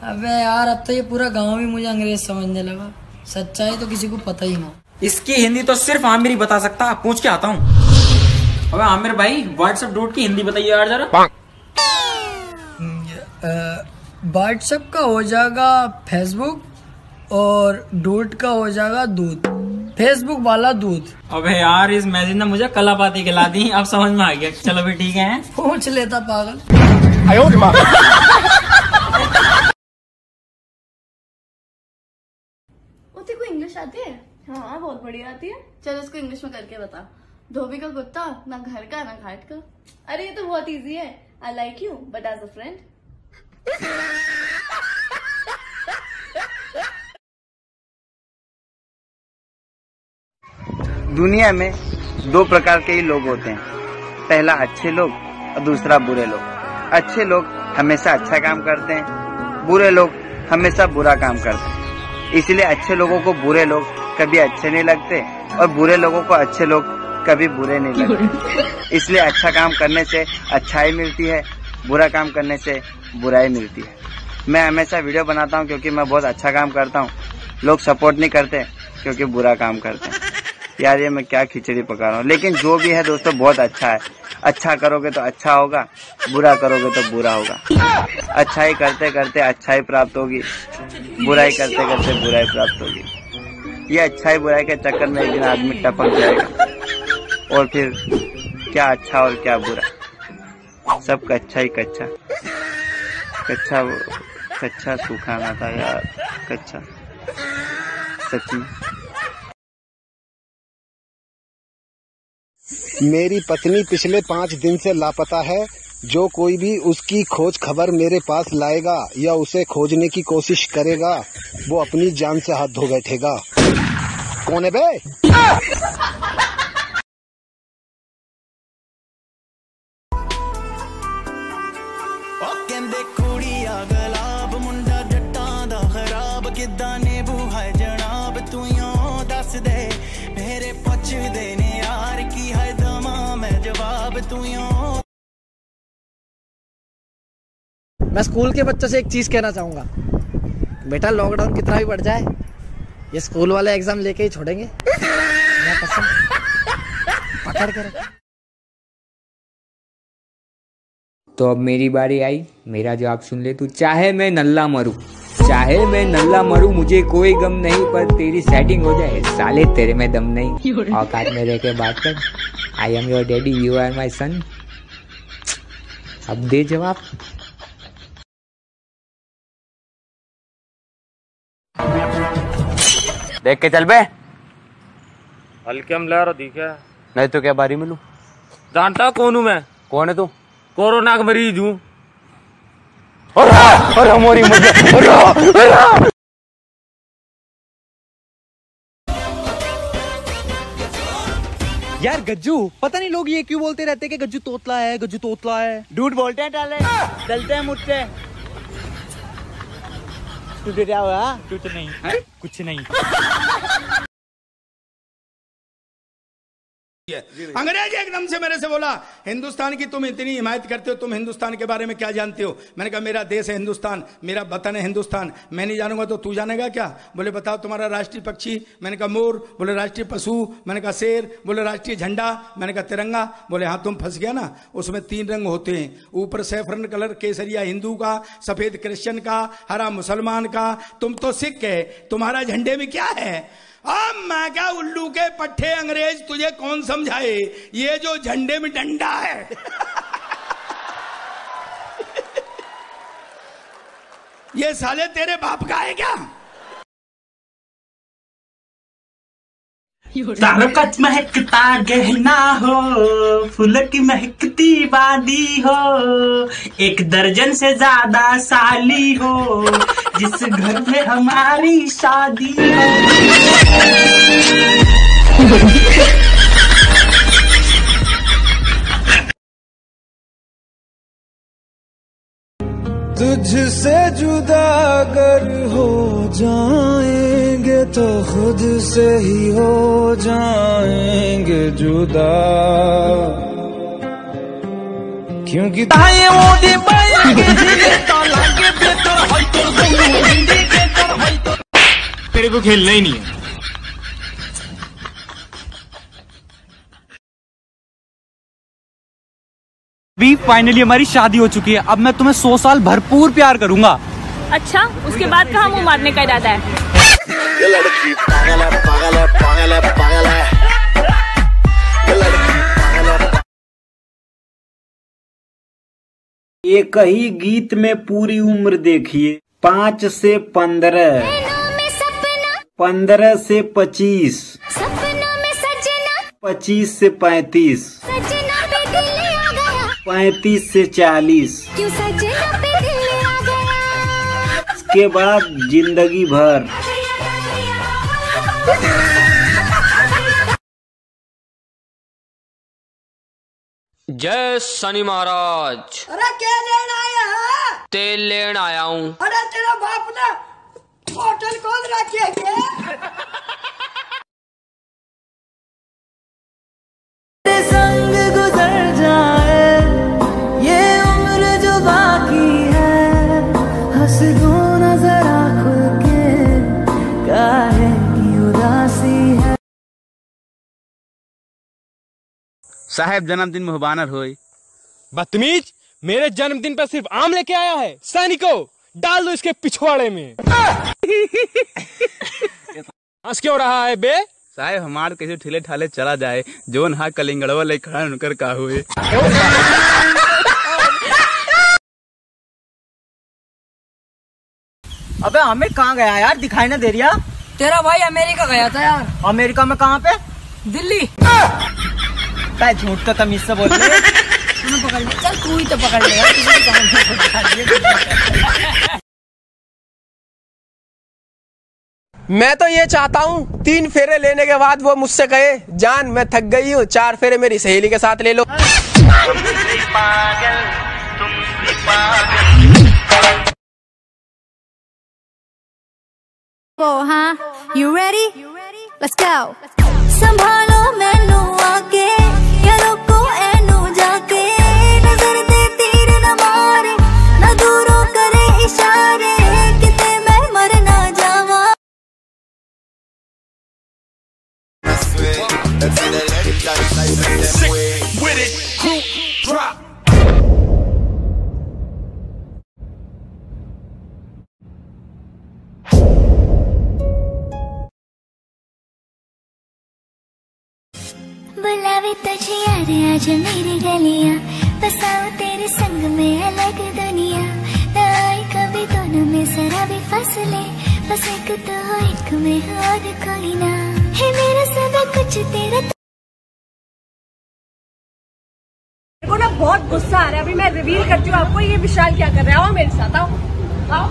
अबे यार अब तो ये पूरा गाँव भी मुझे अंग्रेज़ समझने लगा। सच्चाई तो किसी को पता ही ना। इसकी हिंदी तो सिर्फ़ आमिर ही बता सकता। पूछ के आता हूँ। अबे आमिर भाई व्हाट्सएप डॉट की हिंदी बताइए यार जरा। व्हाट्सएप का हो जाएगा फेसबुक और डोट का हो जाएगा दूध। फेसबुक वाला दूध। अबे यार इस मैसेज ने मुझे कलापाती खिला दी। अब समझ में आ गया। चलो भी ठीक है। पूछ लेता पागल वो तेरे को इंग्लिश आती है हाँ बहुत बढ़िया आती है। चलो इसको इंग्लिश में करके बता। धोबी का कुत्ता, ना घर का, ना घाट का। अरे, ये तो बहुत इजी है। I like you but as a friend दुनिया में दो प्रकार के ही लोग होते हैं। पहला अच्छे लोग और दूसरा बुरे लोग। अच्छे लोग हमेशा अच्छा काम करते हैं, बुरे लोग हमेशा बुरा काम करते हैं। इसलिए अच्छे लोगों को बुरे लोग कभी अच्छे नहीं लगते और बुरे लोगों को अच्छे लोग कभी बुरे नहीं लगते। इसलिए अच्छा काम करने से अच्छाई मिलती है बुरा काम करने से बुराई मिलती है। मैं हमेशा वीडियो बनाता हूँ क्योंकि मैं बहुत अच्छा काम करता हूँ। लोग सपोर्ट नहीं करते क्योंकि बुरा काम करते हैं। यार ये मैं क्या खिचड़ी पका रहा हूँ? लेकिन जो भी है दोस्तों बहुत अच्छा है। अच्छा करोगे तो अच्छा होगा बुरा करोगे तो बुरा होगा। अच्छाई करते करते अच्छाई प्राप्त होगी। बुराई करते करते बुराई प्राप्त होगी। ये अच्छाई बुराई के चक्कर में एक दिन आदमी टपक जाएगा। और फिर क्या अच्छा और क्या बुरा। सब कच्चा ही कच्चा। कच्चा कच्चा सुखाना था यार। कच्चा। सच में। मेरी पत्नी पिछले पाँच दिन से लापता है। जो कोई भी उसकी खोज खबर मेरे पास लाएगा या उसे खोजने की कोशिश करेगा, वो अपनी जान से हाथ धो बैठेगा। कौन है बे ਕਹਿੰਦੇ ਕੁੜੀਆ ਗਲਾਬ ਮੁੰਡਾ ਜੱਟਾਂ ਦਾ ਖਰਾਬ ਕਿੱਦਾਂ ਨੇਬੂ ਹੈ ਜਨਾਬ ਤੂੰ ਯੋ ਦੱਸ ਦੇ ਮੇਰੇ ਪੁੱਛਦੇ ਨੇ ਯਾਰ ਕੀ ਹੈ ਦਮਾ ਮੈਂ ਜਵਾਬ ਤੂੰ ਯੋ मैं स्कूल के बच्चों से एक चीज कहना चाहूंगा बेटा लॉकडाउन कितना भी बढ़ जाए ये स्कूल वाले एग्ज़ाम लेके ही छोड़ेंगे। पकड़ तो अब मेरी बारी आई। मेरा जवाब सुन ले तू। चाहे मैं नल्ला मरू, चाहे मैं नल्ला मरूं, मुझे कोई गम नहीं, पर तेरी सेटिंग हो जाए। साले, तेरे में दम नहीं। औकात में रह के बात कर। I am your daddy you are my son अब दे जवाब। देख के चल बे। हल्के में ले रहा दिखे। नहीं तो क्या बारी मिलू? जानता कौन हूँ मैं। कौन है तू? कोरोना का मरीज़ हूँ। और हमारी यार गज्जू पता नहीं लोग ये क्यों बोलते रहते हैं कि गज्जू तोतला है गज्जू तोतला है। झूठ बोलते हैं डाले। चलते हैं मुझसे। तुझे क्या हुआ टूट नहीं कुछ नहीं अंग्रेज़ एकदम से मेरे से बोला हिंदुस्तान की तुम इतनी हिमायत करते हो तुम हिंदुस्तान के बारे में क्या जानते हो? मैंने कहा मेरा देश है हिंदुस्तान मेरा वतन है हिंदुस्तान मैं नहीं जानूँगा तो तू जानेगा क्या? बोले बताओ तुम्हारा राष्ट्रीय पक्षी? मैंने कहा मोर। बोले राष्ट्रीय पशु? मैंने कहा शेर। बोले राष्ट्रीय झंडा? मैंने कहा तिरंगा? बोले हाँ तुम फंस गया ना उसमें तीन रंग होते हैं ऊपर सैफरन कलर केसरिया हिंदू का सफ़ेद क्रिश्चियन का हरा मुसलमान का तुम तो सिख है तुम्हारा झंडे में क्या है? अब मैं क्या उल्लू के पट्टे अंग्रेज़ तुझे कौन समझाए? ये जो झंडे में डंडा है। ये साले तेरे बाप का है क्या? तारकत महकता गहना हो फूल की महकती वादी हो एक दर्जन से ज़्यादा साली हो जिस घर में हमारी शादी हो। तुझसे जुदा अगर हो जाएँगे तो खुद से ही हो जाएँगे जुदा। क्योंकि तो लागे बेतर होय तोर को खेलना ही नहीं है। अभी फाइनली हमारी शादी हो चुकी है। अब मैं तुम्हें सौ साल भरपूर प्यार करूँगा। अच्छा उसके बाद कहाँ मुँह मारने का इरादा है? एक ही गीत में पूरी उम्र देखिए, पाँच से पंद्रह। पंद्रह से पच्चीस। पच्चीस से पैतीस। पैतीस से चालीस। उसके बाद ज़िंदगी भर। जय शनि महाराज। अरे क्या लेना आया है? तेल लेन आया हूँ। अरे तेरा बाप ने होटल खोल रखी है क्या? संग गुजर जाए ये उम्र जो बाकी है हंस साहेब जन्मदिन मुहबानर होई। बदतमीज मेरे जन्मदिन पर सिर्फ़ आम लेके आया है। सैनिको डाल दो इसके पिछवाड़े में। हंस क्यों रहा है बे? साहेब हमार कैसे ठेले ठाले चला जाए। जोन हा कलिंगड़वा ले खड़ा उनकर का हुए? अबे हमें कहाँ गया यार? दिखाई ना दे रिया तेरा भाई अमेरिका गया था यार। अमेरिका में कहाँ पे? दिल्ली। ताई झूठ तो तमीज से बोल रहे पकड़ चल तू ही तो पकड़ ले यार किसी के काम में। मैं तो ये चाहता हूँ तीन फेरे लेने के बाद वो मुझसे कहे जान मैं थक गई हूँ चार फेरे मेरी सहेली के साथ ले लो। वो हाँ यू रेडी लेट्स गो संभालो मैनू आके with it, group drop. बुलावे तुझे यार आज मेरी गलियाँ। बसाओ तेरे संग में अलग दुनिया। न आए कभी दोनों में जरा भी फसले। बस एक तो एक में और कोई ना। है मेरा सब कुछ तेरा मेरे को ना बहुत गुस्सा आ रहा है। अभी मैं रिवील करती हूँ आपको ये विशाल क्या कर रहा है। आओ मेरे साथ, आओ। आओ।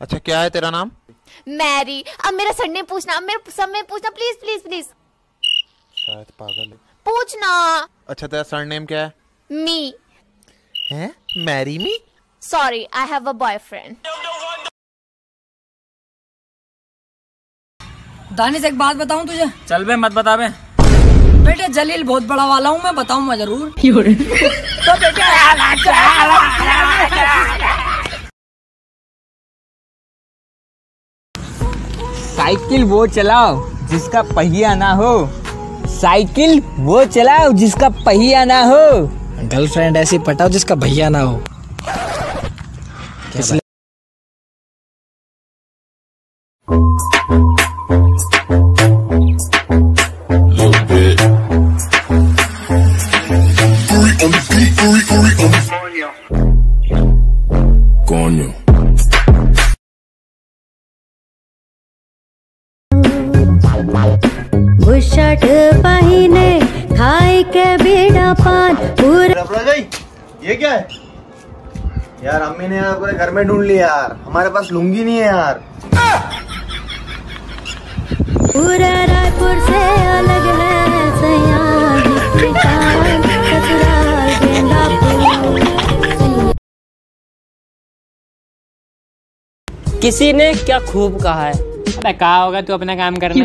अच्छा क्या है तेरा नाम? मैरी। अब मेरा सरनेम पूछना अब मेरा समय पूछना। प्लीज़ प्लीज़ प्लीज़ शायद पागल है। पूछना। अच्छा तेरा सरनेम क्या है? मी। हैं? Marry me? Sorry I have a boyfriend Danish एक बात बताऊँ तुझे? चल बे मत बता बे। बेटे जलील बहुत बड़ा वाला हूँ मैं बताऊँगा ज़रूर। तो बेटे साइकिल वो चलाओ जिसका पहिया ना हो। साइकिल वो चलाओ जिसका पहिया ना हो। गर्लफ्रेंड ऐसी पटाओ जिसका भैया ना हो। पान पूरा ये क्या है? यार अम्मी ने यार पूरे घर में ढूंढ लिया यार। हमारे पास लुंगी नहीं है यार। पूरा रायपुर से अलग है किसी ने क्या खूब कहा है? अबे कहा होगा तू अपना काम करना।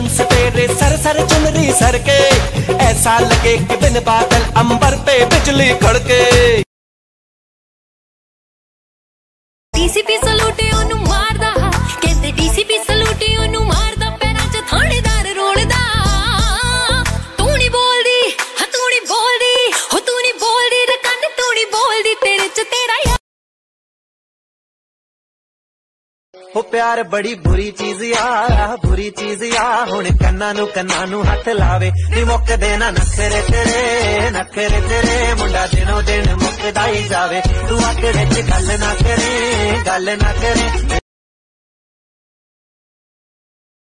बदन तेरे सर सर चुनरी सर के ऐसा लगे कि बिन बादल अंबर पे बिजली खड़के। डीसीपी सलूटे ओनु मारदा कहते डीसीपी ਹੋ ਪਿਆਰ ਬੜੀ ਬੁਰੀ ਚੀਜ਼ ਆ ਬੁਰੀ ਚੀਜ਼ ਆ। ਹੁਣ ਕੰਨਾਂ ਨੂੰ ਕੰਨਾਂ ਨੂੰ ਹੱਥ ਲਾਵੇ। ਨੀ ਮੁੱਕਦੇ ਨਾ ਨਖਰੇ ਤੇਰੇ ਨਖਰੇ ਤੇਰੇ। ਮੁੰਡਾ ਦਿਨੋ ਦਿਨ ਮੁੱਕਦਾ ਹੀ ਜਾਵੇ। ਤੂੰ ਆਕੜੇ ਚ ਗੱਲ ਨਾ ਕਰੇ, ਗੱਲ ਨਾ ਕਰੇ।